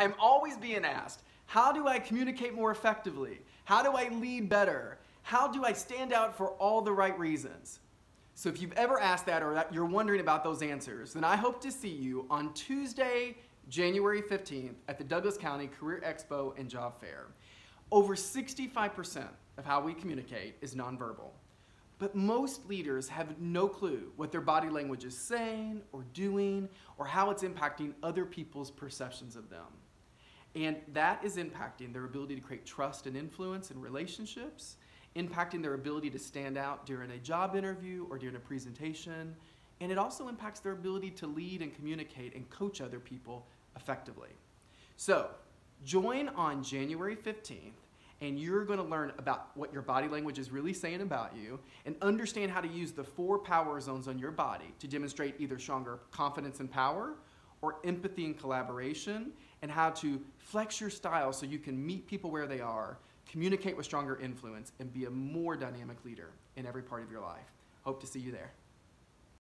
I'm always being asked, how do I communicate more effectively? How do I lead better? How do I stand out for all the right reasons? So if you've ever asked that or that you're wondering about those answers, then I hope to see you on Tuesday, January 15th at the Douglas County Career Expo and Job Fair. Over 65% of how we communicate is nonverbal. But most leaders have no clue what their body language is saying or doing or how it's impacting other people's perceptions of them. And that is impacting their ability to create trust and influence in relationships, impacting their ability to stand out during a job interview or during a presentation, and it also impacts their ability to lead and communicate and coach other people effectively. So, join on January 15th and you're going to learn about what your body language is really saying about you and understand how to use the four power zones on your body to demonstrate either stronger confidence and power or empathy and collaboration and how to flex your style so you can meet people where they are, communicate with stronger influence, and be a more dynamic leader in every part of your life. Hope to see you there.